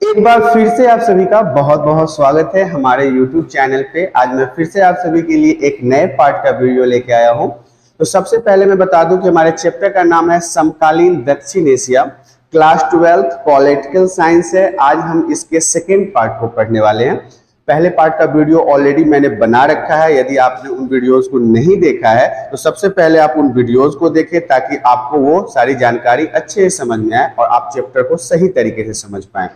एक बार फिर से आप सभी का बहुत बहुत स्वागत है हमारे YouTube चैनल पे। आज मैं फिर से आप सभी के लिए एक नए पार्ट का वीडियो लेके आया हूँ। तो सबसे पहले मैं बता दूँ कि हमारे चैप्टर का नाम है समकालीन दक्षिण Asia class twelfth political science है। आज हम इसके सेकेंड पार्ट को पढ़ने वाले हैं। पहले पार्ट का वीडियो ऑलरेडी मैंने बना रखा है। यदि आपने उन वीडियोस को नहीं देखा है तो सबसे पहले आप उन वीडियोस को देखें ताकि आपको वो सारी जानकारी अच्छे से समझ में आए और आप चैप्टर को सही तरीके से समझ पाए।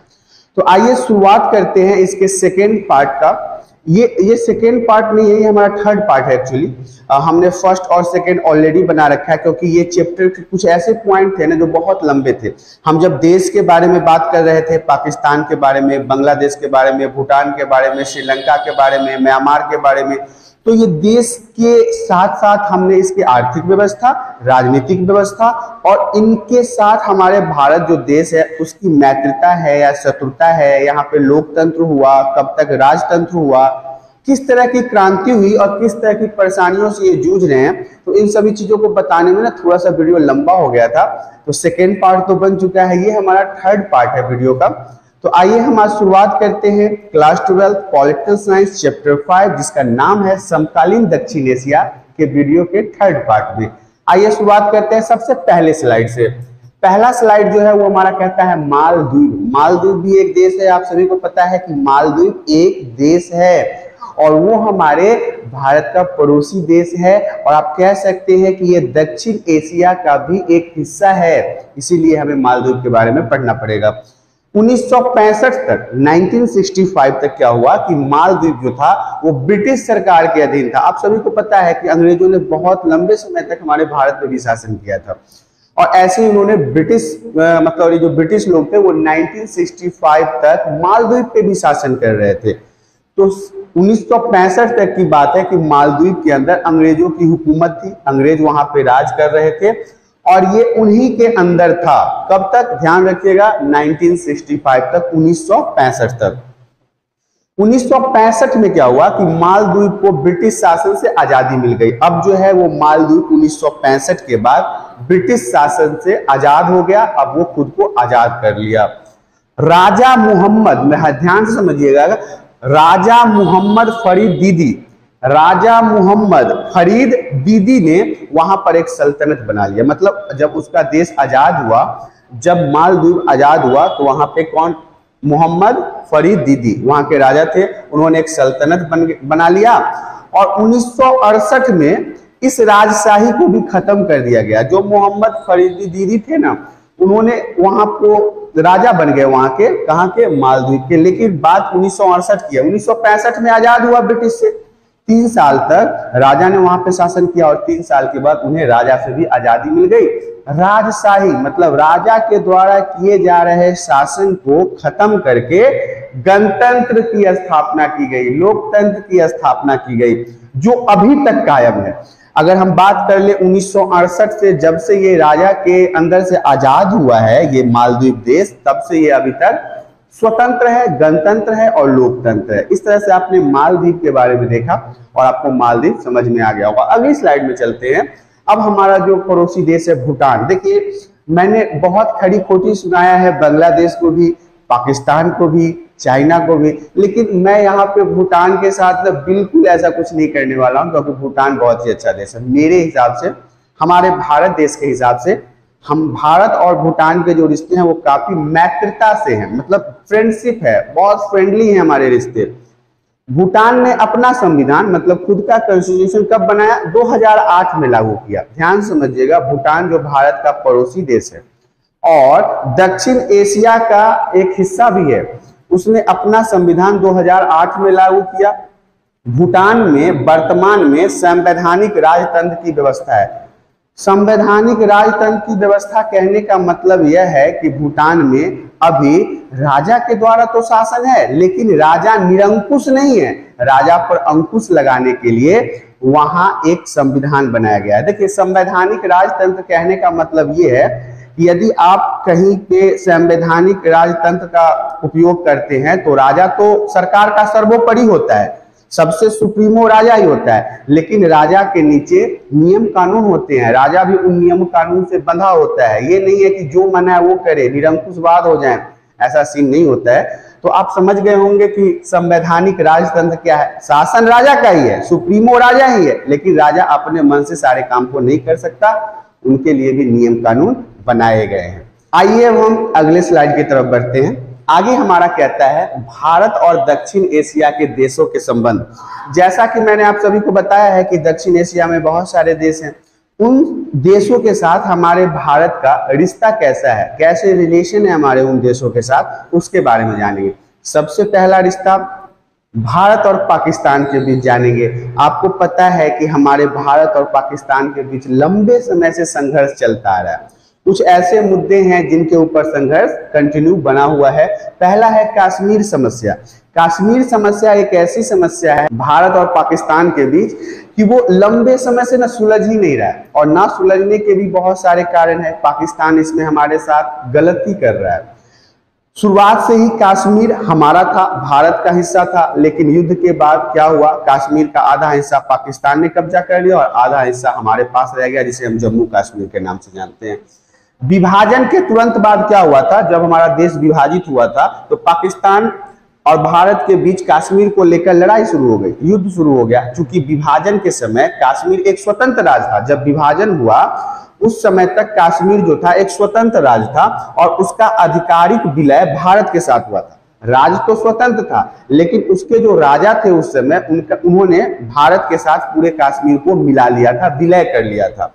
तो आइए शुरुआत करते हैं इसके सेकेंड पार्ट का। ये ये सेकेंड पार्ट नहीं है, ये हमारा थर्ड पार्ट है एक्चुअली हमने फ़र्स्ट और सेकेंड ऑलरेडी बना रखा है, क्योंकि ये चैप्टर के कुछ ऐसे पॉइंट थे ना जो बहुत लंबे थे। हम जब देश के बारे में बात कर रहे थे, पाकिस्तान के बारे में, बांग्लादेश के बारे में, भूटान के बारे में, श्रीलंका के बारे में, म्यांमार के बारे में तो ये देश के साथ साथ हमने इसकी आर्थिक व्यवस्था, राजनीतिक व्यवस्था और इनके साथ हमारे भारत जो देश है, उसकी मैत्रिता है या शत्रुता है, यहाँ पे लोकतंत्र हुआ, कब तक राजतंत्र हुआ, किस तरह की क्रांति हुई और किस तरह की परेशानियों से ये जूझ रहे हैं तो इन सभी चीज़ों को बताने में ना थोड़ा सा वीडियो लंबा हो गया था तो सेकेंड पार्ट तो बन चुका है, ये हमारा थर्ड पार्ट है वीडियो का। तो आइए हम आज शुरुआत करते हैं class twelfth political science chapter five, जिसका नाम है समकालीन दक्षिण एशिया के वीडियो के थर्ड पार्ट में। आइए शुरुआत करते हैं सबसे पहले स्लाइड से। पहला स्लाइड जो है वो हमारा कहता है मालदीव मालदीव भी एक देश है, आप सभी को पता है कि मालदीव एक देश है और वो हमारे भारत का पड़ोसी देश है और आप कह सकते हैं कि ये दक्षिण एशिया का भी एक हिस्सा है। इसीलिए हमें मालदीव के बारे में पढ़ना पड़ेगा। 1965 तक 1965 तक क्या हुआ कि मालदीव जो था, वो ब्रिटिश सरकार के अधीन था। आप सभी को पता है कि अंग्रेज़ों ने बहुत लंबे समय तक हमारे भारत में भी शासन किया था। और ऐसे ही उन्होंने ब्रिटिश मतलब ये जो ब्रिटिश लोग थे, वो 1965 तक मालदीव पे भी शासन कर रहे थे। तो 1965 तक की बात है कि मालदीव के अंदर अंग्रेज़ों की हुकूमत थी। अंग्रेज़ वहाँ पे राज कर रहे थे। और ये उन्हीं के अंदर था। कब तक? ध्यान रखिएगा 1965 तक 1965 तक। 1965 में क्या हुआ कि मालदीव को ब्रिटिश शासन से आज़ादी मिल गई। अब जो है वो मालदीव 1965 के बाद ब्रिटिश शासन से आज़ाद हो गया। अब वो खुद को आज़ाद कर लिया। राजा मोहम्मद ध्यान से समझिएगा, राजा मोहम्मद फरीद दीदी राजा मोहम्मद फरीद दीदी ने वहाँ पर एक सल्तनत बना लिया। मतलब जब उसका देश आज़ाद हुआ जब मालदीव आज़ाद हुआ तो वहाँ पे कौन? मोहम्मद फरीद दीदी वहाँ के राजा थे। उन्होंने एक सल्तनत बन, बना लिया और उन्नीस सौ अड़सठ में इस राजशाही को भी खत्म कर दिया गया। जो मोहम्मद फरीद दीदी थे ना उन्होंने वहाँ को राजा बन गए वहाँ के कहा के? मालदीव के। लेकिन बात उन्नीस सौ अड़सठ की है। उन्नीस सौ पैंसठ में आज़ाद हुआ ब्रिटिश से। तीन साल तक राजा ने वहाँ पे शासन किया और तीन साल के बाद उन्हें राजा से भी आज़ादी मिल गई। राजशाही मतलब राजा के द्वारा किए जा रहे शासन को खत्म करके गणतंत्र की स्थापना की गई, लोकतंत्र की स्थापना की गई, जो अभी तक कायम है। अगर हम बात कर ले उन्नीस सौ अड़सठ से, जब से ये राजा के अंदर से आज़ाद हुआ है, ये मालदीव देश, तब से ये अभी तक स्वतंत्र है, गणतंत्र है और लोकतंत्र है। इस तरह से आपने मालदीव के बारे में देखा और आपको मालदीव समझ में आ गया होगा। अगली स्लाइड में चलते हैं। अब हमारा जो पड़ोसी देश है भूटान। देखिए, मैंने बहुत खड़ी खोटी सुनाया है बांग्लादेश को भी, पाकिस्तान को भी, चाइना को भी। लेकिन मैं यहाँ पे भूटान के साथ ना बिल्कुल ऐसा कुछ नहीं करने वाला हूँ, क्योंकि भूटान बहुत ही अच्छा देश है। मेरे हिसाब से, हमारे भारत देश के हिसाब से हम भारत और भूटान के जो रिश्ते हैं, वो काफ़ी मैत्रता से हैं। मतलब फ्रेंडशिप है, बहुत फ्रेंडली है हमारे रिश्ते। भूटान ने अपना संविधान मतलब खुद का कॉन्स्टिट्यूशन कब बनाया? 2008 में लागू किया। ध्यान समझिएगा, भूटान जो भारत का पड़ोसी देश है और दक्षिण एशिया का एक हिस्सा भी है, उसने अपना संविधान 2008 में लागू किया। भूटान में, वर्तमान में संवैधानिक राजतंत्र की व्यवस्था है। संवैधानिक राजतंत्र की व्यवस्था कहने का मतलब यह है कि भूटान में अभी राजा के द्वारा तो शासन है, लेकिन राजा निरंकुश नहीं है। राजा पर अंकुश लगाने के लिए वहाँ एक संविधान बनाया गया है। देखिए, संवैधानिक राजतंत्र कहने का मतलब ये है कि यदि आप कहीं पे संवैधानिक राजतंत्र का उपयोग करते हैं तो राजा तो सरकार का सर्वोपरि होता है। सबसे सुप्रीमो राजा ही होता है। लेकिन राजा के नीचे नियम कानून होते हैं। राजा भी उन नियम कानून से बंधा होता है। ये नहीं है कि जो मना है वो करे, निरंकुशवाद हो जाए। ऐसा सीन नहीं होता है। तो आप समझ गए होंगे कि संवैधानिक राजतंत्र क्या है। शासन राजा का ही है, सुप्रीमो राजा ही है। लेकिन राजा अपने मन से सारे काम को नहीं कर सकता। उनके लिए भी नियम कानून बनाए गए हैं। आइए हम अगले स्लाइड की तरफ़ बढ़ते हैं। आगे हमारा कहता है, भारत और दक्षिण एशिया के देशों के संबंध। जैसा कि मैंने आप सभी को बताया है कि दक्षिण एशिया में बहुत सारे देश हैं। उन देशों के साथ हमारे भारत का रिश्ता कैसा है? कैसे रिलेशन है हमारे उन देशों के साथ? उसके बारे में जानेंगे। सबसे पहला रिश्ता भारत और पाकिस्तान के बीच जानेंगे। आपको पता है कि हमारे भारत और पाकिस्तान के बीच लंबे समय से संघर्ष चलता आ रहा है। कुछ ऐसे मुद्दे हैं जिनके ऊपर संघर्ष कंटिन्यू बना हुआ है। पहला है कश्मीर समस्या। कश्मीर समस्या एक ऐसी समस्या है भारत और पाकिस्तान के बीच कि वो लंबे समय से ना सुलझ ही नहीं रहा है और ना सुलझने के भी बहुत सारे कारण है। पाकिस्तान इसमें हमारे साथ गलती कर रहा है। शुरुआत से ही कश्मीर हमारा था, भारत का हिस्सा था, लेकिन युद्ध के बाद क्या हुआ? कश्मीर का आधा हिस्सा पाकिस्तान ने कब्जा कर लिया और आधा हिस्सा हमारे पास रह गया, जिसे हम जम्मू कश्मीर के नाम से जानते हैं। विभाजन के तुरंत बाद क्या हुआ था? जब हमारा देश विभाजित हुआ था तो पाकिस्तान और भारत के बीच कश्मीर को लेकर लड़ाई शुरू हो गई, युद्ध शुरू हो गया। क्योंकि विभाजन के समय कश्मीर एक स्वतंत्र राज्य था। जब विभाजन हुआ, उस समय तक कश्मीर जो था, एक स्वतंत्र राज्य था और उसका आधिकारिक विलय भारत के साथ हुआ था। राज तो स्वतंत्र था, लेकिन उसके जो राजा थे उस समय, उनका, उन्होंने भारत के साथ पूरे कश्मीर को मिला लिया था, विलय कर लिया था।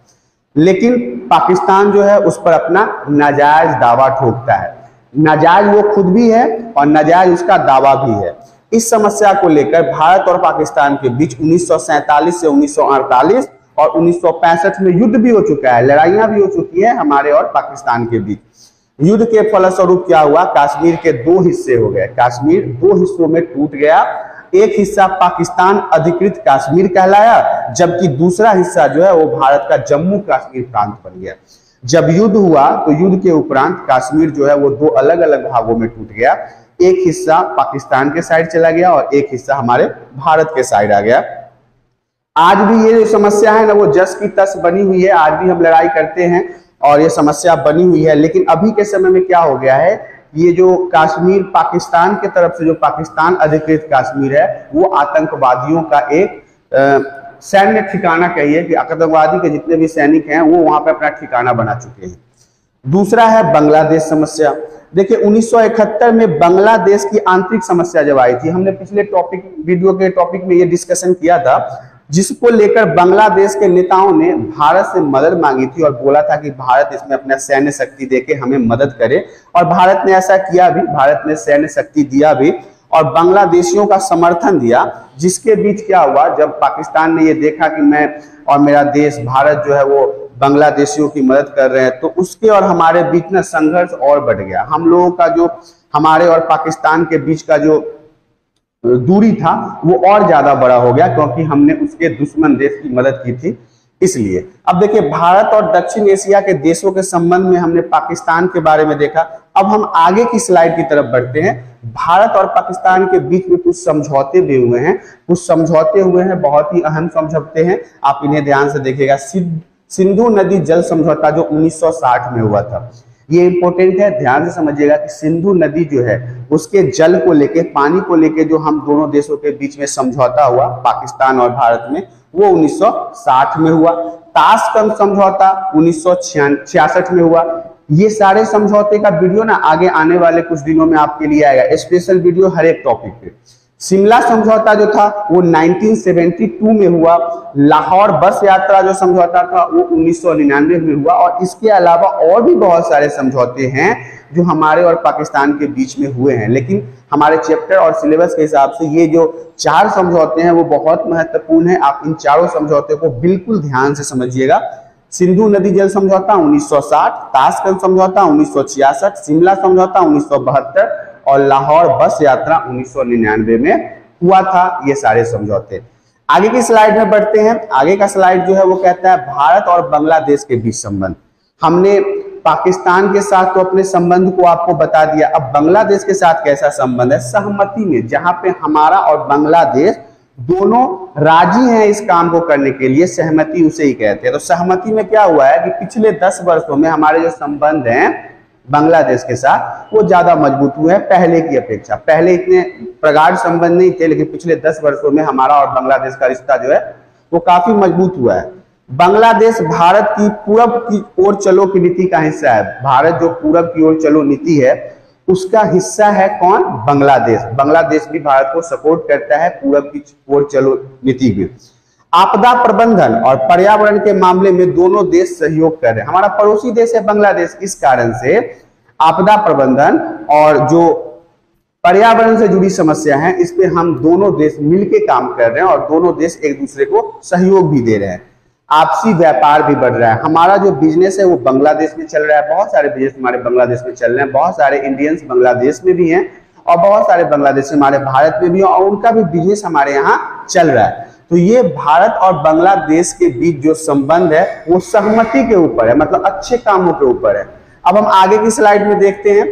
लेकिन पाकिस्तान जो है उस पर अपना नाजायज दावा ठोकता है। नाजायज वो खुद भी है और नाजायज उसका दावा भी है। इस समस्या को लेकर भारत और पाकिस्तान के बीच 1947 से 1948 और 1965 में युद्ध भी हो चुका है, लड़ाइयाँ भी हो चुकी है हमारे और पाकिस्तान के बीच। युद्ध के फलस्वरूप क्या हुआ? कश्मीर के दो हिस्से हो गए। कश्मीर दो हिस्सों में टूट गया एक हिस्सा पाकिस्तान अधिकृत कश्मीर कहलाया, जबकि दूसरा हिस्सा जो है वो भारत का जम्मू कश्मीर प्रांत बन गया। जब युद्ध हुआ तो युद्ध के उपरांत कश्मीर जो है वो दो अलग अलग भागों में टूट गया। एक हिस्सा पाकिस्तान के साइड चला गया और एक हिस्सा हमारे भारत के साइड आ गया। आज भी ये जो समस्या है ना, वो जस की तस बनी हुई है। आज भी हम लड़ाई करते हैं और ये समस्या बनी हुई है। लेकिन अभी के समय में क्या हो गया है? ये जो कश्मीर पाकिस्तान के तरफ़ से जो पाकिस्तान अधिकृत कश्मीर है, वो आतंकवादियों का एक सैन्य ठिकाना कहिए कि आतंकवादी के जितने भी सैनिक हैं, वो वहाँ पे अपना ठिकाना बना चुके हैं। दूसरा है बांग्लादेश समस्या। देखिए 1971 में बांग्लादेश की आंतरिक समस्या जब आई थी, हमने पिछले टॉपिक वीडियो के टॉपिक में ये डिस्कशन किया था जिसको लेकर बांग्लादेश के नेताओं ने भारत से मदद मांगी थी और बोला था कि भारत इसमें अपना सैन्य शक्ति देके हमें मदद करे। और भारत ने ऐसा किया भी, भारत ने सैन्य शक्ति दिया भी और बांग्लादेशियों का समर्थन दिया, जिसके बीच क्या हुआ, जब पाकिस्तान ने ये देखा कि मैं और मेरा देश, भारत जो है वो बांग्लादेशियों की मदद कर रहे हैं तो उसके और हमारे बीच में संघर्ष और बढ़ गया। हम लोगों का जो, हमारे और पाकिस्तान के बीच का जो दूरी था, वो और ज़्यादा बड़ा हो गया क्योंकि हमने उसके दुश्मन देश की मदद की थी, इसलिए। अब देखिए, भारत और दक्षिण एशिया के देशों के संबंध में हमने पाकिस्तान के बारे में देखा। अब हम आगे की स्लाइड की तरफ़ बढ़ते हैं। भारत और पाकिस्तान के बीच में कुछ समझौते भी हुए हैं। कुछ समझौते हुए हैं, बहुत ही अहम समझौते हैं। आप इन्हें ध्यान से देखिएगा। सिंधु नदी जल समझौता जो 1960 में हुआ था। ये इंपॉर्टेंट है, ध्यान से समझिएगा कि सिंधु नदी जो है, उसके जल को लेके, पानी को लेके जो हम दोनों देशों के बीच में समझौता हुआ, पाकिस्तान और भारत में, वो 1960 में हुआ। ताशकंद समझौता उन्नीस में हुआ। ये सारे समझौते का वीडियो ना आगे आने वाले कुछ दिनों में आपके लिए आएगा। स्पेशल वीडियो हर एक टॉपिक पे। शिमला समझौता जो था वो 1972 में हुआ। लाहौर बस यात्रा जो समझौता था वो 1999 में हुआ। और इसके अलावा और भी बहुत सारे समझौते हैं जो हमारे और पाकिस्तान के बीच में हुए हैं। लेकिन हमारे चैप्टर और सिलेबस के हिसाब से ये जो चार समझौते हैं वो बहुत महत्वपूर्ण है। आप इन चारों समझौते को बिल्कुल ध्यान से समझिएगा। सिंधु नदी जल समझौता 1960, ताशकंद समझौता उन्नीस सौ छियासठ शिमला समझौता उन्नीस सौ बहत्तर और लाहौर बस यात्रा 1999 में हुआ था, ये सारे समझौते। आगे की स्लाइड में बढ़ते हैं। आगे का स्लाइड जो है वो कहता है, भारत और बांग्लादेश के बीच संबंध। हमने पाकिस्तान के साथ तो अपने संबंध को आपको बता दिया। अब बांग्लादेश के साथ कैसा संबंध है? सहमति में, जहाँ पे हमारा और बांग्लादेश दोनों राज़ी हैं इस काम को करने के लिए, सहमति उसे ही कहते हैं। तो सहमति में क्या हुआ है कि पिछले दस वर्षों में हमारे जो संबंध हैं बांग्लादेश के साथ, वो ज़्यादा मज़बूत हुए हैं, पहले की अपेक्षा। पहले इतने प्रगाढ़ संबंध नहीं थे, लेकिन पिछले दस वर्षों में हमारा और बांग्लादेश का रिश्ता जो है, वो काफ़ी मज़बूत हुआ है। बांग्लादेश भारत की पूरब की ओर चलो की नीति का हिस्सा है। भारत जो पूरब की ओर चलो नीति है, उसका हिस्सा है कौन? बांग्लादेश। बांग्लादेश भी भारत को सपोर्ट करता है पूरब की ओर चलो नीति भी आपदा प्रबंधन और पर्यावरण के मामले में दोनों देश सहयोग कर रहे हैं। हमारा पड़ोसी देश है बांग्लादेश। इस कारण से आपदा प्रबंधन और जो पर्यावरण से जुड़ी समस्या है, इस पे हम दोनों देश मिलकर काम कर रहे हैं और दोनों देश एक दूसरे को सहयोग भी दे रहे हैं। आपसी व्यापार भी बढ़ रहा है। हमारा जो बिज़नेस है, वो बांग्लादेश में चल रहा है। बहुत सारे बिज़नेस हमारे बांग्लादेश में चल रहे हैं। बहुत सारे इंडियंस बांग्लादेश में भी हैं और बहुत सारे बांग्लादेश हमारे भारत में भी हैं और उनका भी बिज़नेस हमारे यहाँ चल रहा है। तो ये भारत और बांग्लादेश के बीच जो संबंध है, वो सहमति के ऊपर है मतलब अच्छे कामों के ऊपर है। अब हम आगे की स्लाइड में देखते हैं।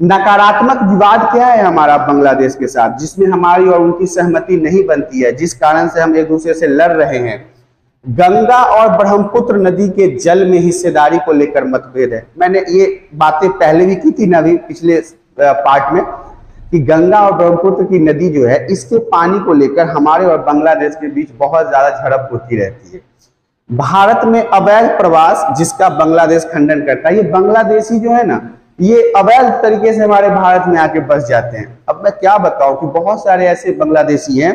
नकारात्मक विवाद क्या है हमारा बांग्लादेश के साथ, जिसमें हमारी और उनकी सहमति नहीं बनती है, जिस कारण से हम एक दूसरे से लड़ रहे हैं। गंगा और ब्रह्मपुत्र नदी के जल में हिस्सेदारी को लेकर मतभेद है। मैंने ये बातें पहले भी की थी ना अभी पिछले पार्ट में। कि गंगा और ब्रह्मपुत्र की नदी जो है, इसके पानी को लेकर हमारे और बांग्लादेश के बीच बहुत ज़्यादा झड़प होती रहती है। भारत में अवैध प्रवास जिसका बांग्लादेश खंडन करता है, ये बांग्लादेशी जो है ना, ये अवैध तरीके से हमारे भारत में आके बस जाते हैं। अब मैं क्या बताऊँ कि बहुत सारे ऐसे बांग्लादेशी हैं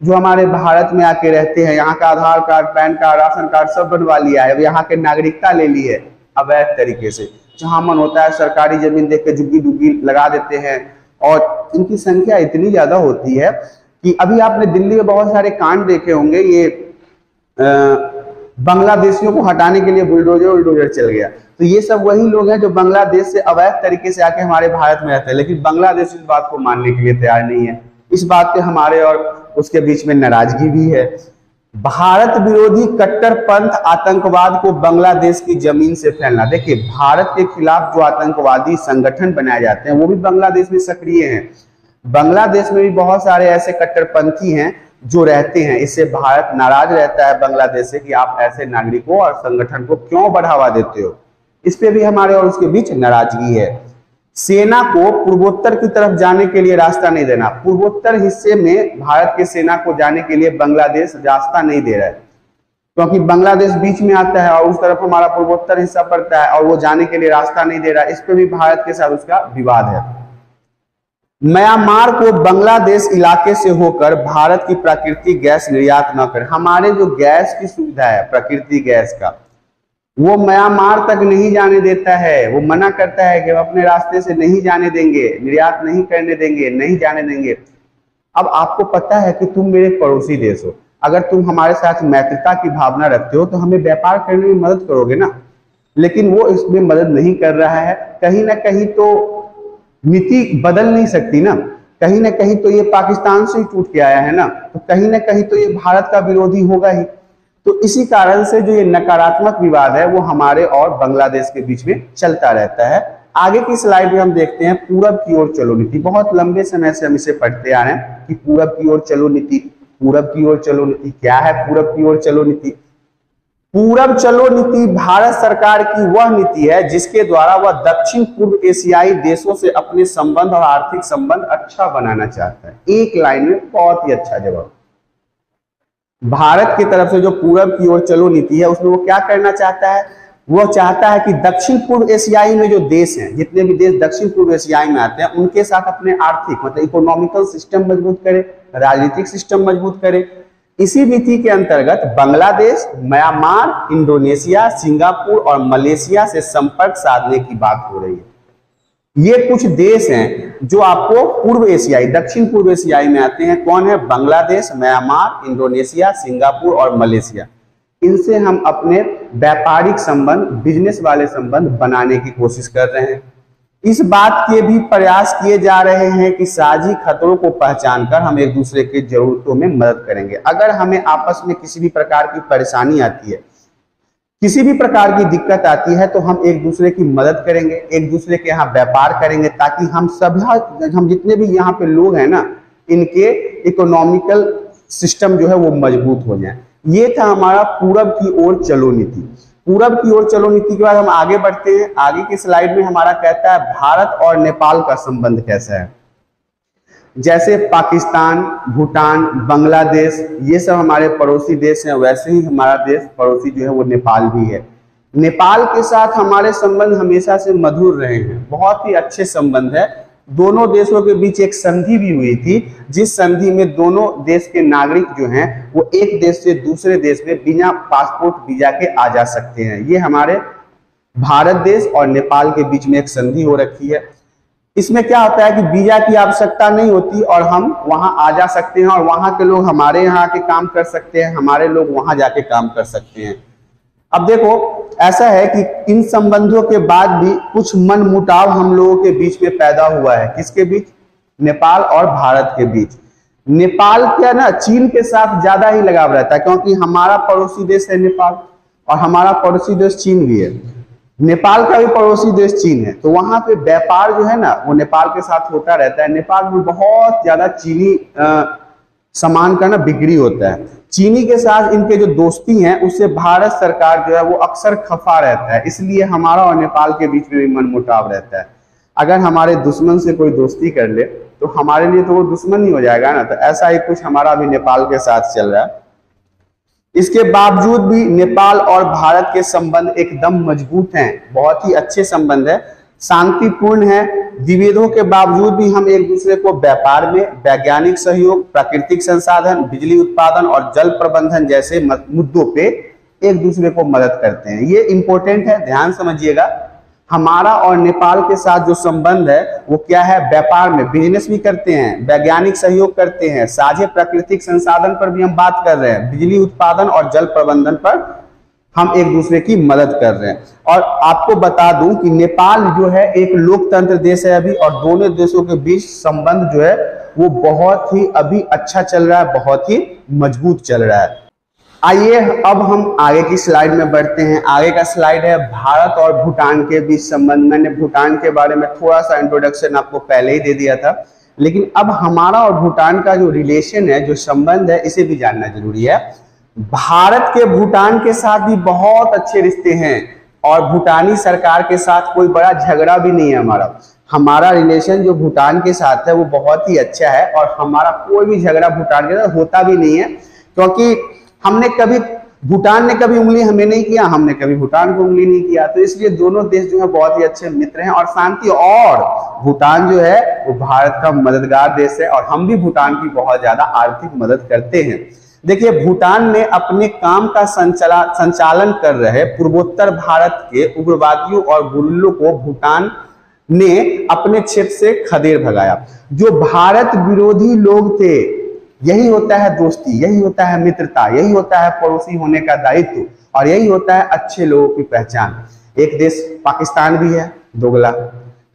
जो हमारे भारत में आके रहते हैं। यहाँ का Aadhaar card, PAN card, ration card सब बनवा लिया है यहाँ के नागरिकता ले ली है अवैध तरीके से। जहाँ मन होता है सरकारी ज़मीन देख के झुग्गी डुग्गी लगा देते हैं और इनकी संख्या इतनी ज़्यादा होती है कि अभी आपने दिल्ली में बहुत सारे कांड देखे होंगे, ये बांग्लादेशियों को हटाने के लिए बुलडोजर उलडोजर चल गया। तो ये सब वही लोग हैं जो बांग्लादेश से अवैध तरीके से आके हमारे भारत में रहते हैं, लेकिन बांग्लादेश इस बात को मानने के लिए तैयार नहीं है। इस बात पे हमारे और उसके बीच में नाराज़गी भी है। भारत विरोधी कट्टरपंथ आतंकवाद को बांग्लादेश की ज़मीन से फैलना। देखिए, भारत के खिलाफ जो आतंकवादी संगठन बनाए जाते हैं, वो भी बांग्लादेश में सक्रिय हैं। बांग्लादेश में भी बहुत सारे ऐसे कट्टरपंथी हैं जो रहते हैं। इससे भारत नाराज़ रहता है बांग्लादेश से कि आप ऐसे नागरिकों और संगठन को क्यों बढ़ावा देते हो? इस पे भी हमारे और उसके बीच नाराज़गी है। सेना को पूर्वोत्तर की तरफ़ जाने के लिए रास्ता नहीं देना। पूर्वोत्तर हिस्से में भारत के सेना को जाने के लिए बांग्लादेश रास्ता नहीं दे रहा है। क्योंकि बांग्लादेश बीच में आता है और उस तरफ़ हमारा पूर्वोत्तर हिस्सा पड़ता है और वो जाने के लिए रास्ता नहीं दे रहा। है इस पर भी भारत के साथ उसका विवाद है। म्यांमार को बांग्लादेश इलाके से होकर भारत की प्राकृतिक गैस निर्यात न करे। हमारे जो गैस की सुविधा है, प्राकृतिक गैस का वो म्यांमार तक नहीं जाने देता है। वो मना करता है कि हम अपने रास्ते से नहीं जाने देंगे, निर्यात नहीं करने देंगे, नहीं जाने देंगे। अब आपको पता है कि तुम मेरे पड़ोसी देश हो। अगर तुम हमारे साथ मैत्रता की भावना रखते हो तो हमें व्यापार करने में मदद करोगे ना। लेकिन वो इसमें मदद नहीं कर रहा है। कहीं ना कहीं तो नीति बदल नहीं सकती ना। कहीं ना कहीं तो ये पाकिस्तान से ही टूट के आया है ना। तो कहीं ना कहीं तो ये भारत का विरोधी होगा ही। तो इसी कारण से जो ये नकारात्मक विवाद है, वो हमारे और बांग्लादेश के बीच में चलता रहता है। आगे की स्लाइड में हम देखते हैं, पूरब की ओर चलो नीति। बहुत लंबे समय से हम इसे पढ़ते आ रहे हैं कि पूरब की ओर चलो नीति। पूरब की ओर चलो नीति क्या है? पूरब की ओर चलो नीति। पूरब चलो नीति भारत सरकार की वह नीति है, जिसके द्वारा वह दक्षिण पूर्व एशियाई देशों से अपने संबंध और आर्थिक संबंध अच्छा बनाना चाहता है। एक लाइन में बहुत ही अच्छा जवाब। भारत की तरफ़ से जो पूरब की ओर चलो नीति है, उसमें वो क्या करना चाहता है? वो चाहता है कि दक्षिण पूर्व एशियाई में जो देश हैं, जितने भी देश दक्षिण पूर्व एशियाई में आते हैं, उनके साथ अपने आर्थिक मतलब इकोनॉमिकल सिस्टम मज़बूत करे, राजनीतिक सिस्टम मज़बूत करे। इसी नीति के अंतर्गत बांग्लादेश, म्यांमार, इंडोनेशिया, सिंगापुर और मलेशिया से संपर्क साधने की बात हो रही है। ये कुछ देश हैं जो आपको पूर्व एशियाई, दक्षिण पूर्व एशियाई में आते हैं। कौन है? बांग्लादेश, म्यांमार, इंडोनेशिया, सिंगापुर और मलेशिया। इनसे हम अपने व्यापारिक संबंध, बिज़नेस वाले संबंध बनाने की कोशिश कर रहे हैं। इस बात के भी प्रयास किए जा रहे हैं कि साझी खतरों को पहचान कर हम एक दूसरे की जरूरतों में मदद करेंगे। अगर हमें आपस में किसी भी प्रकार की परेशानी आती है किसी भी प्रकार की दिक्कत आती है तो हम एक दूसरे की मदद करेंगे, एक दूसरे के यहाँ व्यापार करेंगे ताकि हम सभी, हम जितने भी यहाँ पे लोग हैं ना, इनके इकोनॉमिकल सिस्टम जो है वो मज़बूत हो जाए। ये था हमारा पूरब की ओर चलो नीति। पूरब की ओर चलो नीति के बाद हम आगे बढ़ते हैं। आगे की स्लाइड में हमारा कहता है, भारत और नेपाल का संबंध कैसा है? जैसे पाकिस्तान, भूटान, बांग्लादेश, ये सब हमारे पड़ोसी देश हैं, वैसे ही हमारा देश, पड़ोसी जो है वो नेपाल भी है। नेपाल के साथ हमारे संबंध हमेशा से मधुर रहे हैं, बहुत ही अच्छे संबंध है। दोनों देशों के बीच एक संधि भी हुई थी, जिस संधि में दोनों देश के नागरिक जो हैं, वो एक देश से दूसरे देश में बिना पासपोर्ट, वीज़ा के आ जा सकते हैं। ये हमारे भारत देश और नेपाल के बीच में एक संधि हो रखी है। इसमें क्या होता है कि वीज़ा की आवश्यकता नहीं होती और हम वहाँ आ जा सकते हैं और वहाँ के लोग हमारे यहाँ के काम कर सकते हैं, हमारे लोग वहाँ जाके काम कर सकते हैं। अब देखो, ऐसा है कि इन संबंधों के बाद भी कुछ मन मुटाव हम लोगों के बीच में पैदा हुआ है। किसके बीच? नेपाल और भारत के बीच। नेपाल क्या ना, चीन के साथ ज़्यादा ही लगाव रहता है, क्योंकि हमारा पड़ोसी देश है नेपाल और हमारा पड़ोसी देश चीन भी है। नेपाल का भी पड़ोसी देश चीन है। तो वहाँ पे व्यापार जो है ना, वो नेपाल के साथ होता रहता है। नेपाल में बहुत ज़्यादा चीनी सामान का ना बिक्री होता है। चीनी के साथ इनके जो दोस्ती है, उससे भारत सरकार जो है, वो अक्सर खफा रहता है। इसलिए हमारा और नेपाल के बीच में भी मनमुटाव रहता है। अगर हमारे दुश्मन से कोई दोस्ती कर ले तो हमारे लिए तो वो दुश्मन ही हो जाएगा ना। तो ऐसा ही कुछ हमारा भी नेपाल के साथ चल रहा है। इसके बावजूद भी नेपाल और भारत के संबंध एकदम मज़बूत हैं। बहुत ही अच्छे संबंध है। शांतिपूर्ण है। विभेदों के बावजूद भी हम एक दूसरे को व्यापार में वैज्ञानिक सहयोग, प्राकृतिक संसाधन, बिजली उत्पादन और जल प्रबंधन जैसे मुद्दों पे एक दूसरे को मदद करते हैं। ये इंपॉर्टेंट है। ध्यान समझिएगा। हमारा और नेपाल के साथ जो संबंध है, वो क्या है? व्यापार में बिज़नेस भी करते हैं, वैज्ञानिक सहयोग करते हैं, साझे प्राकृतिक संसाधन पर भी हम बात कर रहे हैं, बिजली उत्पादन और जल प्रबंधन पर हम एक दूसरे की मदद कर रहे हैं। और आपको बता दूँ कि नेपाल जो है, एक लोकतंत्र देश है अभी, और दोनों देशों के बीच संबंध जो है, वो बहुत ही अभी अच्छा चल रहा है, बहुत ही मज़बूत चल रहा है। आइए अब हम आगे की स्लाइड में बढ़ते हैं। आगे का स्लाइड है भारत और भूटान के बीच संबंध। मैंने भूटान के बारे में थोड़ा सा इंट्रोडक्शन आपको पहले ही दे दिया था। लेकिन अब हमारा और भूटान का जो रिलेशन है, जो संबंध है, इसे भी जानना ज़रूरी है। भारत के भूटान के साथ भी बहुत अच्छे रिश्ते हैं और भूटानी सरकार के साथ कोई बड़ा झगड़ा भी नहीं है हमारा। हमारा रिलेशन जो भूटान के साथ है, वो बहुत ही अच्छा है और हमारा कोई भी झगड़ा भूटान के साथ होता भी नहीं है। क्योंकि हमने कभी भूटान ने कभी उंगली हमें नहीं किया, हमने कभी भूटान को उंगली नहीं किया। तो इसलिए दोनों देश जो है बहुत ही अच्छे मित्र हैं और शांति और भूटान जो है, वो भारत का मददगार देश है और हम भी भूटान की बहुत ज़्यादा आर्थिक मदद करते हैं। देखिए, भूटान ने अपने काम का संचला, संचालन कर रहे पूर्वोत्तर भारत के उग्रवादियों और गुल्लों को भूटान ने अपने क्षेत्र से खदेड़ भगाया। जो भारत विरोधी लोग थे यही होता है दोस्ती, यही होता है मित्रता, यही होता है पड़ोसी होने का दायित्व और यही होता है अच्छे लोगों की पहचान। एक देश पाकिस्तान भी है, दोगला।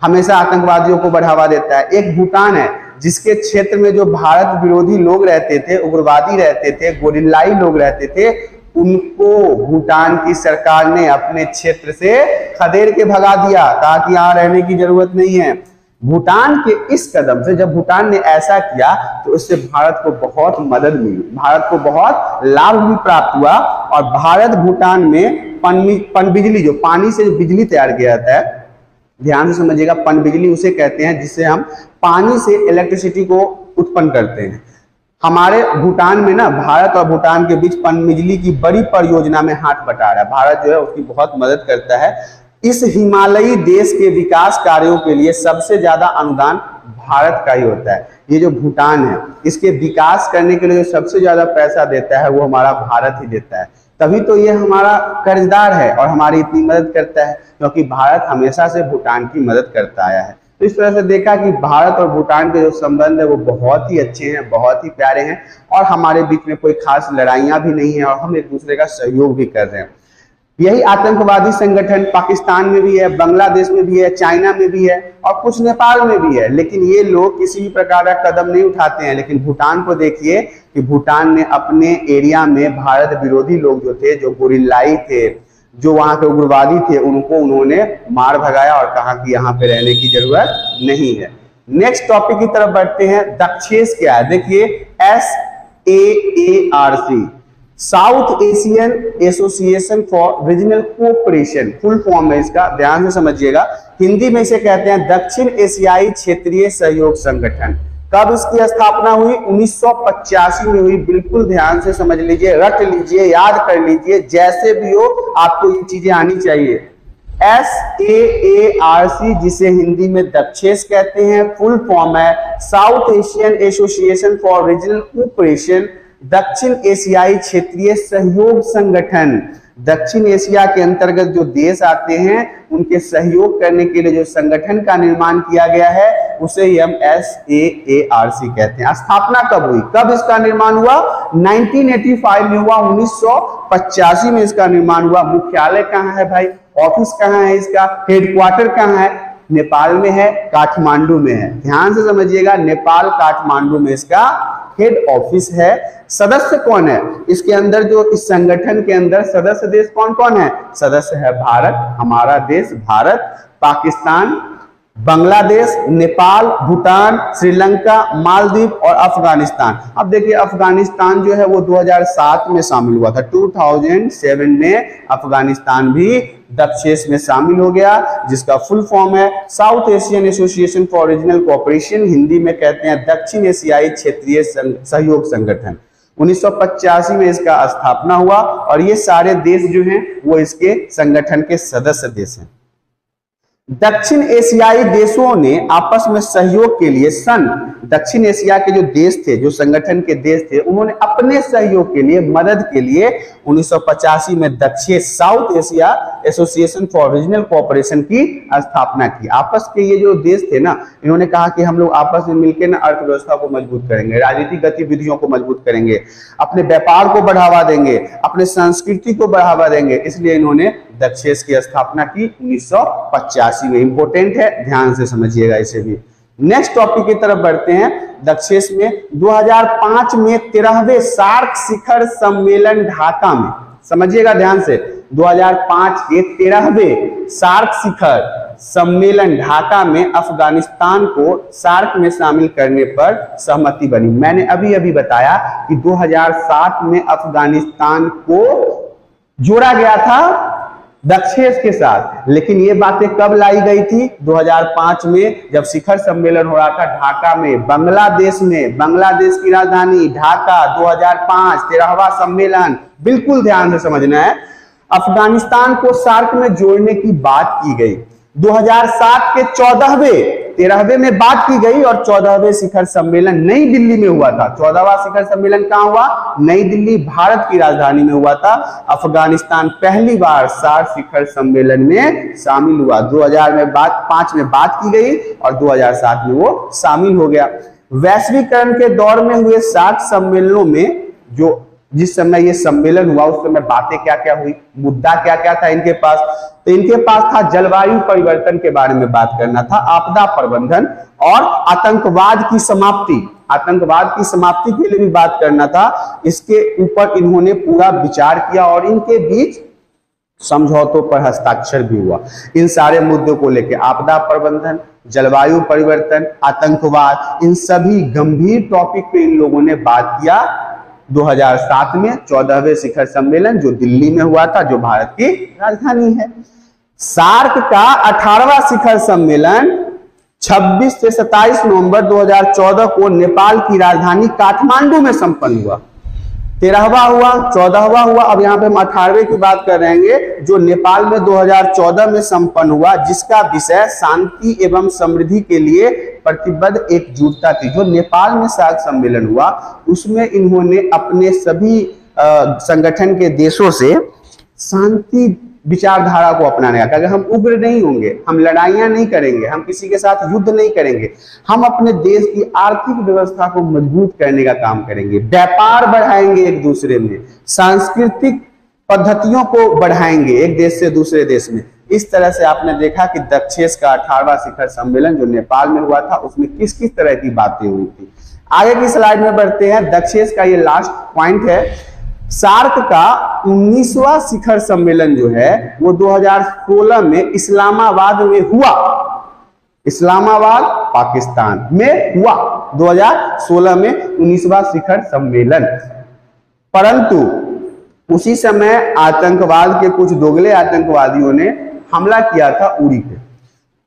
हमेशा आतंकवादियों को बढ़ावा देता है। एक भूटान है, जिसके क्षेत्र में जो भारत विरोधी लोग रहते थे, उग्रवादी रहते थे, गोरिल्लाई लोग रहते थे, उनको भूटान की सरकार ने अपने क्षेत्र से खदेड़ के भगा दिया कहा कि यहाँ रहने की ज़रूरत नहीं है। भूटान के इस कदम से जब भूटान ने ऐसा किया तो उससे भारत को बहुत मदद मिली। भारत को बहुत लाभ भी प्राप्त हुआ और भारत भूटान में पन, पन बिजली जो पानी से जो बिजली तैयार किया जाता है ध्यान से समझिएगा पन बिजली उसे कहते हैं जिससे हम पानी से इलेक्ट्रिसिटी को उत्पन्न करते हैं। हमारे भूटान में ना भारत और भूटान के बीच पन बिजली की बड़ी परियोजना में हाथ बटा रहा है। भारत जो है उसकी बहुत मदद करता है। इस हिमालयी देश के विकास कार्यों के लिए सबसे ज़्यादा अनुदान भारत का ही होता है। ये जो भूटान है, इसके विकास करने के लिए जो सबसे ज़्यादा पैसा देता है, वो हमारा भारत ही देता है। तभी तो ये हमारा कर्जदार है और हमारी इतनी मदद करता है, क्योंकि भारत हमेशा से भूटान की मदद करता आया है। तो इस तरह से देखा कि भारत और भूटान के जो संबंध है, वो बहुत ही अच्छे हैं, बहुत ही प्यारे हैं और हमारे बीच में कोई खास लड़ाइयाँ भी नहीं है और हम एक दूसरे का सहयोग भी कर रहे हैं। यही आतंकवादी संगठन पाकिस्तान में भी है, बांग्लादेश में भी है, चाइना में भी है और कुछ नेपाल में भी है। लेकिन ये लोग किसी भी प्रकार का कदम नहीं उठाते हैं। लेकिन भूटान को देखिए कि भूटान ने अपने एरिया में भारत विरोधी लोग जो थे, जो गोरिल्लाई थे, जो वहाँ के उग्रवादी थे, उनको उन्होंने मार भगाया और कहा कि यहाँ पे रहने की ज़रूरत नहीं है। नेक्स्ट टॉपिक की तरफ़ बढ़ते हैं। दक्षेश क्या है देखिए S A A R C South Asian Association for Regional Cooperation full form है इसका, ध्यान से समझिएगा। हिंदी में इसे कहते हैं दक्षिण एशियाई क्षेत्रीय सहयोग संगठन। कब इसकी स्थापना हुई? 1985 में हुई। बिल्कुल ध्यान से समझ लीजिए रट लीजिए, याद कर लीजिए, जैसे भी हो, आपको ये चीज़ें आनी चाहिए। एस ए ए आर सी जिसे हिंदी में दक्षेश कहते हैं फुल फॉर्म है। South Asian Association for Regional Cooperation दक्षिण एशियाई क्षेत्रीय सहयोग संगठन। दक्षिण एशिया के अंतर्गत जो देश आते हैं, उनके सहयोग करने के लिए जो संगठन का निर्माण किया गया है, उसे हम एस ए ए आर सी कहते हैं। स्थापना कब हुई? कब इसका निर्माण हुआ? 1985 में हुआ 1985 में इसका निर्माण हुआ। मुख्यालय कहाँ है भाई? ऑफ़िस कहाँ है इसका? हेडक्वार्टर कहाँ है? नेपाल में है, काठमांडू में है। ध्यान से समझिएगा, नेपाल, काठमांडू में इसका हेड ऑफ़िस है। सदस्य कौन है? इसके अंदर जो, इस संगठन के अंदर सदस्य देश कौन कौन है? सदस्य है भारत, हमारा देश भारत, पाकिस्तान बांग्लादेश, नेपाल, भूटान, श्रीलंका, मालदीव और अफ़गानिस्तान। अब देखिए, अफ़गानिस्तान जो है वो 2007 में शामिल हुआ था। 2007 में अफ़गानिस्तान भी दक्षेश में शामिल हो गया, जिसका फुल फॉर्म है South Asian Association for Regional Cooperation, Hindi में कहते हैं दक्षिण एशियाई क्षेत्रीय सहयोग संगठन। 1985 में इसका स्थापना हुआ और ये सारे देश जो हैं, वो इसके संगठन के सदस्य देश हैं। दक्षिण एशियाई देशों ने आपस में सहयोग के लिए सन, दक्षिण एशिया के जो देश थे, जो संगठन के देश थे, उन्होंने अपने सहयोग के लिए, मदद के लिए 1985 में दक्षिण South Asia Association for Regional Cooperation की स्थापना की। आपस के ये जो देश थे ना, इन्होंने कहा कि हम लोग आपस में मिलकर ना अर्थव्यवस्था को मज़बूत करेंगे, राजनीतिक गतिविधियों को मज़बूत करेंगे, अपने व्यापार को बढ़ावा देंगे, अपने संस्कृति को बढ़ावा देंगे, इसलिए इन्होंने दक्षेश की स्थापना की। उन्नीस में इंपोर्टेंट है। ध्यान से समझिएगा इसे भी। नेक्स्ट टॉपिक की तरफ़ बढ़ते हैं। दक्षेश में 2005 में तेरहवे सार्क शिखर सम्मेलन ढाका में। समझिएगा ध्यान से। 2005 के तेरहवे सार्क शिखर सम्मेलन ढाका में अफ़गानिस्तान को सार्क में शामिल करने पर सहमति बनी। मैंने अभी अभी बताया कि 2007 में अफ़गानिस्तान को जोड़ा गया था। दक्षेश के साथ। लेकिन ये बातें कब लाई गई थी? 2005 में, जब शिखर सम्मेलन हो रहा था ढाका में। बांग्लादेश में, बांग्लादेश की राजधानी ढाका 2005 तेरहवा सम्मेलन। बिल्कुल ध्यान से समझना है। अफ़गानिस्तान को सार्क में जोड़ने की बात की गई। 2007 के चौदहवें, तेरहवे में बात की गई और चौदहवें शिखर सम्मेलन नई दिल्ली में हुआ था। चौदहवा शिखर सम्मेलन कहाँ हुआ? नई दिल्ली, भारत की राजधानी में हुआ था। अफ़गानिस्तान पहली बार सार शिखर सम्मेलन में शामिल हुआ। 2000 में बात, पाँच में बात की गई और 2007 में वो शामिल हो गया। वैश्वीकरण के दौर में हुए सात सम्मेलनों में जो जिस समय ये सम्मेलन हुआ, उस समय बातें क्या क्या हुई, मुद्दा क्या क्या था इनके पास? तो इनके पास था जलवायु परिवर्तन के बारे में बात करना, था आपदा प्रबंधन और आतंकवाद की समाप्ति। आतंकवाद की समाप्ति के लिए भी बात करना था। इसके ऊपर इन्होंने पूरा विचार किया और इनके बीच समझौतों पर हस्ताक्षर भी हुआ। इन सारे मुद्दों को लेकर आपदा प्रबंधन, जलवायु परिवर्तन, आतंकवाद, इन सभी गंभीर टॉपिक पे इन लोगों ने बात किया। 2007 में चौदहवें शिखर सम्मेलन जो दिल्ली में हुआ था, जो भारत की राजधानी है। सार्क का अठारवा शिखर सम्मेलन 26 से 27 नवंबर 2014 को नेपाल की राजधानी काठमांडू में संपन्न हुआ। तेरहवा हुआ, चौदहवा हुआ, अब यहाँ पे हम अठारहवें की बात करेंगे, जो नेपाल में 2014 में संपन्न हुआ, जिसका विषय शांति एवं समृद्धि के लिए प्रतिबद्ध एकजुटता थी। जो नेपाल में साग सम्मेलन हुआ, उसमें इन्होंने अपने सभी संगठन के देशों से शांति विचारधारा को अपनाने का अगर हम उग्र नहीं होंगे, हम लड़ाइयाँ नहीं करेंगे, हम किसी के साथ युद्ध नहीं करेंगे, हम अपने देश की आर्थिक व्यवस्था को मज़बूत करने का काम करेंगे, व्यापार बढ़ाएँगे एक दूसरे में, सांस्कृतिक पद्धतियों को बढ़ाएँगे एक देश से दूसरे देश में। इस तरह से आपने देखा कि दक्षेश का अठारवा शिखर सम्मेलन जो नेपाल में हुआ था, उसमें किस किस तरह की बातें हुई थी। आगे की स्लाइड में बढ़ते हैं। दक्षेश का ये लास्ट पॉइंट है सार्क का 19वां शिखर सम्मेलन जो है, वो 2016 में इस्लामाबाद में हुआ। इस्लामाबाद, पाकिस्तान में हुआ। 2016 में 19वां शिखर सम्मेलन। परंतु, उसी समय आतंकवाद के कुछ दोगले आतंकवादियों ने हमला किया था उड़ी पे।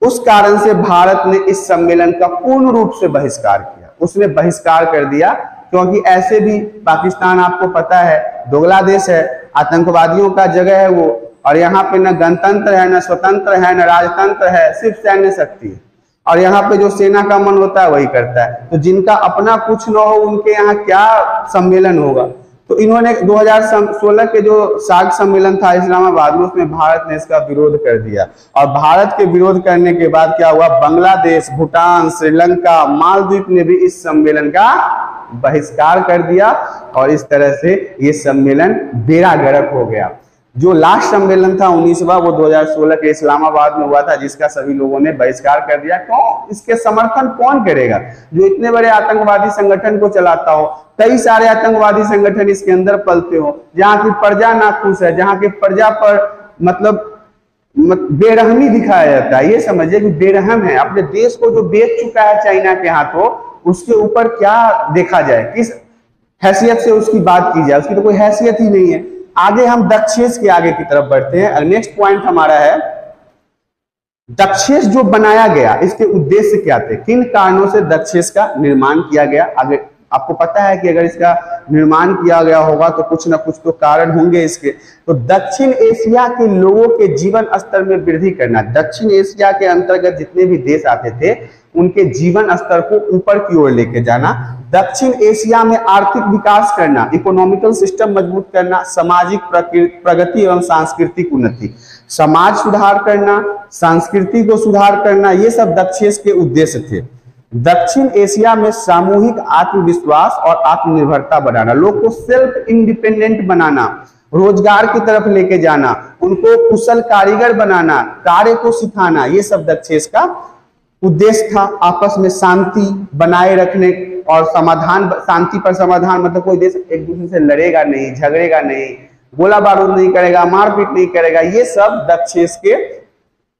उस कारण से भारत ने इस सम्मेलन का पूर्ण रूप से बहिष्कार किया। उसने बहिष्कार कर दिया क्योंकि ऐसे भी पाकिस्तान आपको पता है दोगला देश है, आतंकवादियों का जगह है वो, और यहाँ पे न गणतंत्र है, न स्वतंत्र है, न राजतंत्र है, सिर्फ़ सैन्य शक्ति और यहाँ पे जो सेना का मन होता है वही करता है। तो जिनका अपना कुछ न हो, उनके यहाँ क्या सम्मेलन होगा? तो इन्होंने 2016 के जो साग सम्मेलन था इस्लामाबाद में, उसमें भारत ने इसका विरोध कर दिया। और भारत के विरोध करने के बाद क्या हुआ? बांग्लादेश, भूटान, श्रीलंका मालदीप ने भी इस सम्मेलन का बहिष्कार कर दिया और इस तरह से ये सम्मेलन बेड़ा गर्क हो गया। जो लास्ट सम्मेलन था उन्नीसवा वो 2016 के इस्लामाबाद में हुआ था, जिसका सभी लोगों ने बहिष्कार कर दिया। क्यों? इसके समर्थन कौन करेगा? जो इतने बड़े आतंकवादी संगठन को चलाता हो, कई सारे आतंकवादी संगठन इसके अंदर पलते हो, जहाँ की प्रजा नाखुश है, जहाँ की प्रजा पर मतलब बेरहमी दिखाया जाता है। ये समझिए कि बेरहम है। अपने देश को जो बेच चुका है चाइना के हाथों, उसके ऊपर क्या देखा जाए? किस हैसियत से उसकी बात की जाए? उसकी तो कोई हैसियत ही नहीं है। आगे हम दक्षेश के आगे की तरफ़ बढ़ते हैं नेक्स्ट पॉइंट हमारा है दक्षेश जो बनाया गया, इसके उद्देश्य क्या थे? किन कारणों से दक्षेश का निर्माण किया गया? आगे आपको पता है कि अगर इसका निर्माण किया गया होगा तो कुछ ना कुछ तो कारण होंगे इसके। तो दक्षिण एशिया के लोगों के जीवन स्तर में वृद्धि करना, दक्षिण एशिया के अंतर्गत जितने भी देश आते थे, उनके जीवन स्तर को ऊपर की ओर लेके जाना, दक्षिण एशिया में आर्थिक विकास करना इकोनॉमिकल सिस्टम मज़बूत करना, सामाजिक प्रगति एवं सांस्कृतिक उन्नति। समाज सुधार करना, संस्कृति को सुधार करना, ये सब दक्षिण के उद्देश्य थे। दक्षिण एशिया में सामूहिक आत्मविश्वास और आत्मनिर्भरता बनाना लोग को सेल्फ इंडिपेंडेंट बनाना, रोज़गार की तरफ़ लेके जाना, उनको कुशल कारीगर बनाना, कार्य को सिखाना, ये सब दक्षेश का उद्देश्य था आपस में शांति बनाए रखने और समाधान, शांति पर समाधान मतलब कोई देश एक दूसरे से लड़ेगा नहीं, झगड़ेगा नहीं, गोला बारूद नहीं करेगा, मारपीट नहीं करेगा, ये सब दक्षेश के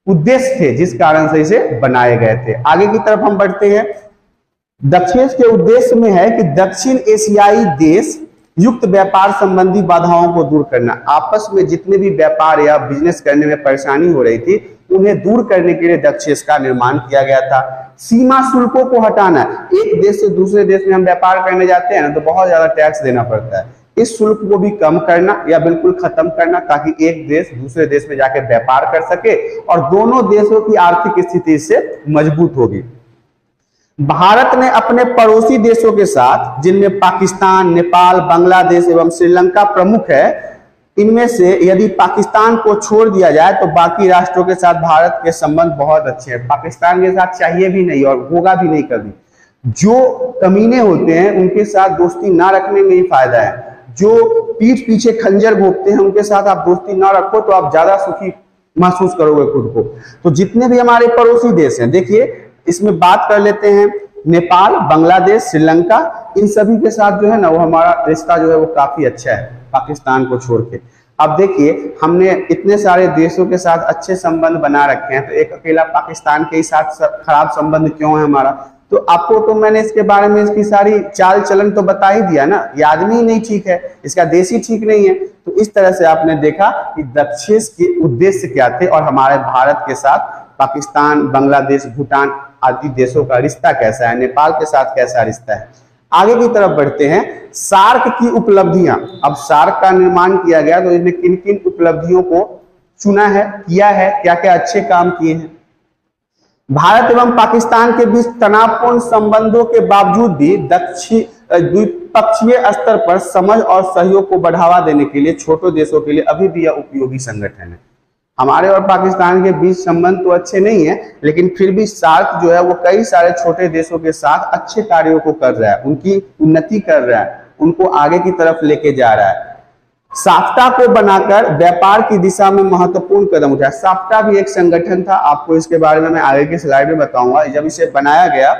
उद्देश्य थे, जिस कारण से इसे बनाए गए थे। आगे की तरफ़ हम बढ़ते हैं। दक्षिण के उद्देश्य में है कि दक्षिण एशियाई देश युक्त व्यापार संबंधी बाधाओं को दूर करना। आपस में जितने भी व्यापार या बिज़नेस करने में परेशानी हो रही थी, उन्हें दूर करने के लिए दक्षेश का निर्माण किया गया था। सीमा शुल्कों को हटाना। एक देश से दूसरे देश में हम व्यापार करने जाते हैं ना तो बहुत ज़्यादा टैक्स देना पड़ता है। इस शुल्क को भी कम करना या बिल्कुल खत्म करना ताकि एक देश दूसरे देश में जाकर व्यापार कर सके और दोनों देशों की आर्थिक स्थिति से मज़बूत होगी। भारत ने अपने पड़ोसी देशों के साथ, जिनमें पाकिस्तान, नेपाल, बांग्लादेश एवं श्रीलंका प्रमुख है, इनमें से यदि पाकिस्तान को छोड़ दिया जाए तो बाकी राष्ट्रों के साथ भारत के संबंध बहुत अच्छे हैं। पाकिस्तान के साथ चाहिए भी नहीं और होगा भी नहीं कभी। जो कमीने होते हैं, उनके साथ दोस्ती ना रखने में ही फ़ायदा है। जो पीठ पीछे खंजर भोगते हैं, उनके साथ आप दोस्ती ना रखो तो आप ज़्यादा सुखी महसूस करोगे खुद को। तो जितने भी हमारे पड़ोसी देश हैं, देखिए, इसमें बात कर लेते हैं, नेपाल, बांग्लादेश, श्रीलंका, इन सभी के साथ जो है ना, वो हमारा रिश्ता जो है, वो काफ़ी अच्छा है, पाकिस्तान को छोड़ के। अब देखिए, हमने इतने सारे देशों के साथ अच्छे संबंध बना रखे हैं तो एक अकेला पाकिस्तान के ही साथ खराब संबंध क्यों है हमारा? तो आपको तो मैंने इसके बारे में इसकी सारी चाल चलन तो बता ही दिया ना, ये आदमी नहीं ठीक है, इसका देश ही ठीक नहीं है। तो इस तरह से आपने देखा कि दक्षिण के उद्देश्य क्या थे और हमारे भारत के साथ पाकिस्तान, बांग्लादेश, भूटान आदि देशों का रिश्ता कैसा है, नेपाल के साथ कैसा रिश्ता है। आगे की तरफ़ बढ़ते हैं, सार्क की उपलब्धियाँ। अब सार्क का निर्माण किया गया तो इसने किन किन उपलब्धियों को चुना है, किया है क्या क्या अच्छे काम किए हैं? भारत एवं पाकिस्तान के बीच तनावपूर्ण संबंधों के बावजूद भी दक्षिण द्विपक्षीय स्तर पर समझ और सहयोग को बढ़ावा देने के लिए छोटे देशों के लिए अभी भी यह उपयोगी संगठन है। हमारे और पाकिस्तान के बीच संबंध तो अच्छे नहीं है, लेकिन फिर भी सार्क जो है वो कई सारे छोटे देशों के साथ अच्छे कार्यों को कर रहा है, उनकी उन्नति कर रहा है, उनको आगे की तरफ़ लेके जा रहा है। साफ्टा को बनाकर व्यापार की दिशा में महत्वपूर्ण कदम उठाया। साफ्टा भी एक संगठन था, आपको इसके बारे में मैं आगे की स्लाइड में बताऊँगा। जब इसे बनाया गया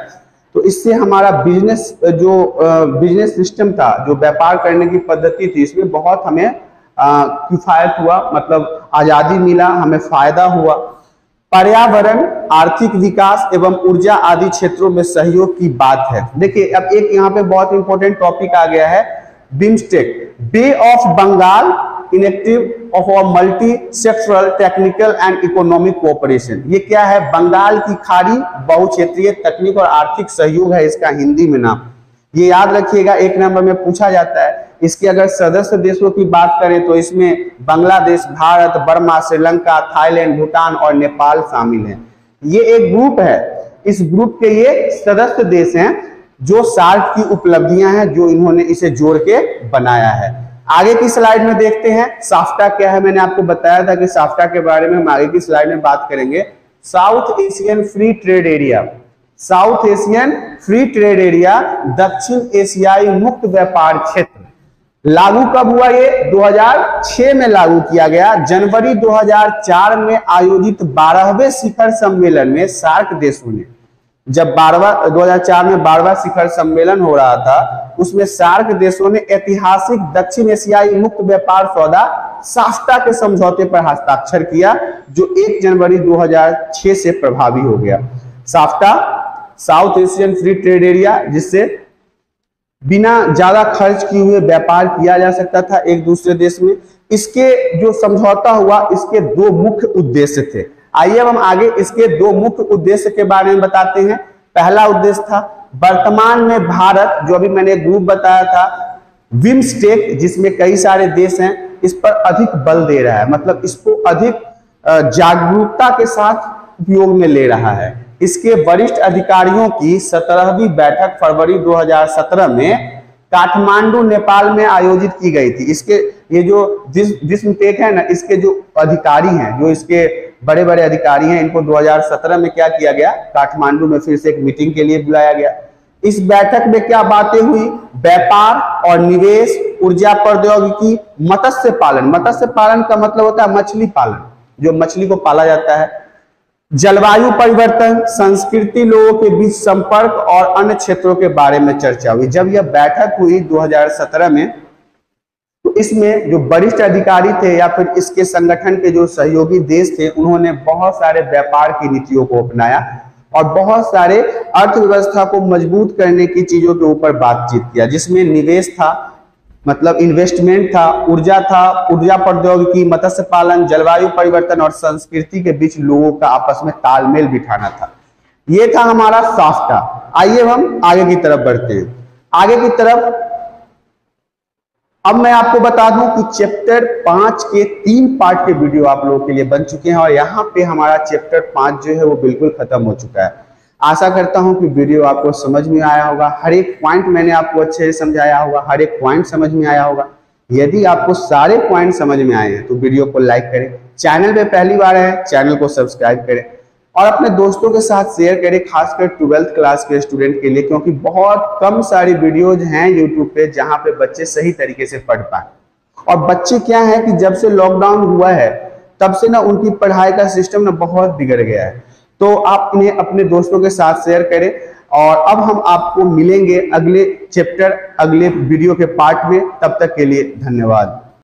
तो इससे हमारा बिज़नेस, जो बिज़नेस सिस्टम था, जो व्यापार करने की पद्धति थी, इसमें बहुत हमें किफायत हुआ मतलब आज़ादी मिला, हमें फ़ायदा हुआ। पर्यावरण, आर्थिक विकास एवं ऊर्जा आदि क्षेत्रों में सहयोग की बात है। देखिए, अब एक यहाँ पे बहुत इंपॉर्टेंट टॉपिक आ गया है, BIMSTEC. Bay of Bengal initiative of a multi sectoral technical and economic cooperation ये क्या है? बंगाल की खाड़ी बहुक्षेत्रीय तकनीक और आर्थिक सहयोग है इसका हिंदी में नाम। ये याद रखिएगा, एक नंबर में पूछा जाता है, इसके अगर सदस्य देशों की बात करें तो इसमें बांग्लादेश, भारत, बर्मा, श्रीलंका, थाईलैंड, भूटान और नेपाल शामिल हैं। ये एक ग्रुप है। इस ग्रुप के ये सदस्य देश हैं जो सार्क की उपलब्धियाँ हैं, जो इन्होंने इसे जोड़ के बनाया है। आगे की स्लाइड में देखते हैं, साफ्टा क्या है? मैंने आपको बताया था कि साफ्टा के बारे में हम आगे की स्लाइड में बात करेंगे। South Asian free trade area. South Asian free trade area, दक्षिण एशियाई मुक्त व्यापार क्षेत्र। लागू कब हुआ ये? 2006 में लागू किया गया। जनवरी 2004 में आयोजित बारहवें शिखर सम्मेलन में सार्क देशों ने जब बारहवा 2004 में बारवा शिखर सम्मेलन हो रहा था, उसमें सार्क देशों ने ऐतिहासिक दक्षिण एशियाई मुक्त व्यापार सौदा साफ्टा के समझौते पर हस्ताक्षर किया, जो 1 जनवरी 2006 से प्रभावी हो गया। SAFTA South Asian free trade area, जिससे बिना ज़्यादा खर्च किए हुए व्यापार किया जा सकता था एक दूसरे देश में, इसके जो समझौता हुआ, इसके दो मुख्य उद्देश्य थे। आइए अब हम आगे इसके दो मुख्य उद्देश्य के बारे में बताते हैं। पहला उद्देश्य था, वर्तमान में भारत, जो अभी मैंने ग्रुप बताया था विम्स्टेक जिसमें कई सारे देश हैं, इस पर अधिक बल दे रहा है। मतलब इसको अधिक जागरूकता के साथ उपयोग में ले रहा है। इसके वरिष्ठ अधिकारियों की सत्रहवीं बैठक फरवरी 2017 में काठमांडू, नेपाल में आयोजित की गई थी। इसके, ये जो जिस टेक है ना, इसके जो अधिकारी हैं, जो इसके बड़े बड़े अधिकारी हैं, इनको 2017 में क्या किया गया? काठमांडू में फिर से एक मीटिंग के लिए बुलाया गया। इस बैठक में क्या बातें हुई? व्यापार और निवेश, ऊर्जा प्रौद्योगिकी, मत्स्य पालन। मत्स्य पालन का मतलब होता है मछली पालन, जो मछली को पाला जाता है। जलवायु परिवर्तन, संस्कृति लोगों के बीच संपर्क और अन्य क्षेत्रों के बारे में चर्चा हुई। जब यह बैठक हुई 2017 में तो इसमें जो वरिष्ठ अधिकारी थे या फिर इसके संगठन के जो सहयोगी देश थे, उन्होंने बहुत सारे व्यापार की नीतियों को अपनाया और बहुत सारे अर्थव्यवस्था को मज़बूत करने की चीज़ों के ऊपर बातचीत किया, जिसमें निवेश था मतलब इन्वेस्टमेंट था, ऊर्जा था, ऊर्जा प्रौद्योगिकी, मत्स्य पालन, जलवायु परिवर्तन और संस्कृति के बीच लोगों का आपस में तालमेल बिठाना था। ये था हमारा साफ्टा आइए हम आगे की तरफ़ बढ़ते हैं। आगे की तरफ़ अब मैं आपको बता दूँ कि चैप्टर पाँच के तीन पार्ट के वीडियो आप लोगों के लिए बन चुके हैं और यहाँ पे हमारा चैप्टर पाँच जो है वो बिल्कुल खत्म हो चुका है। आशा करता हूँ कि वीडियो आपको समझ में आया होगा। हर एक पॉइंट मैंने आपको अच्छे से समझाया होगा, हर एक पॉइंट समझ में आया होगा। यदि आपको सारे पॉइंट समझ में आए हैं तो वीडियो को लाइक करें। चैनल पे पहली बार है, चैनल को सब्सक्राइब करें। और अपने दोस्तों के साथ शेयर करें खासकर ट्वेल्थ क्लास के स्टूडेंट के लिए, क्योंकि बहुत कम सारी वीडियोज़ हैं यूट्यूब पे जहाँ पे बच्चे सही तरीके से पढ़ पाए। और बच्चे क्या है कि जब से लॉकडाउन हुआ है, तब से ना उनकी पढ़ाई का सिस्टम ना बहुत बिगड़ गया है। तो आप इन्हें अपने दोस्तों के साथ शेयर करें और अब हम आपको मिलेंगे अगले चैप्टर अगले वीडियो के पार्ट में। तब तक के लिए धन्यवाद।